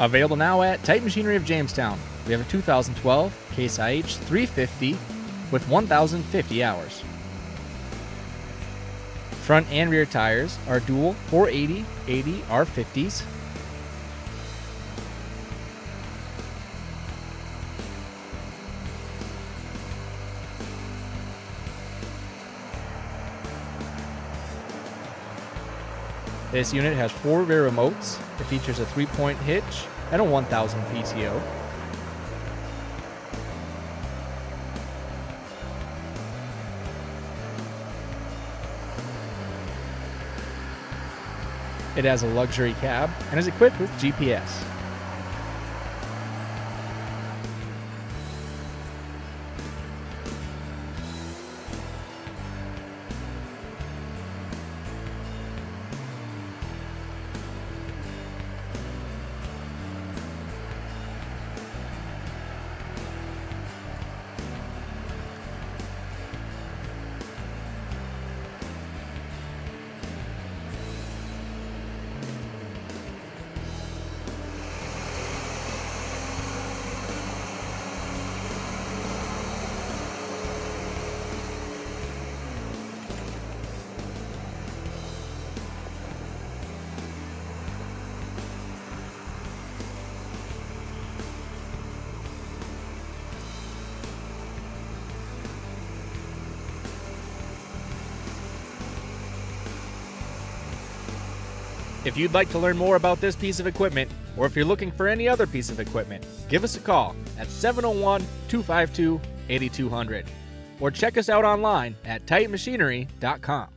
Available now at Titan Machinery of Jamestown. We have a 2012 Case IH 350 with 1,050 hours. Front and rear tires are dual 480 80 R50s. This unit has four rear remotes. It features a three point hitch and a 1000 PTO. It has a luxury cab and is equipped with GPS. If you'd like to learn more about this piece of equipment, or if you're looking for any other piece of equipment, give us a call at 701 252 8200 or check us out online at titanmachinery.com.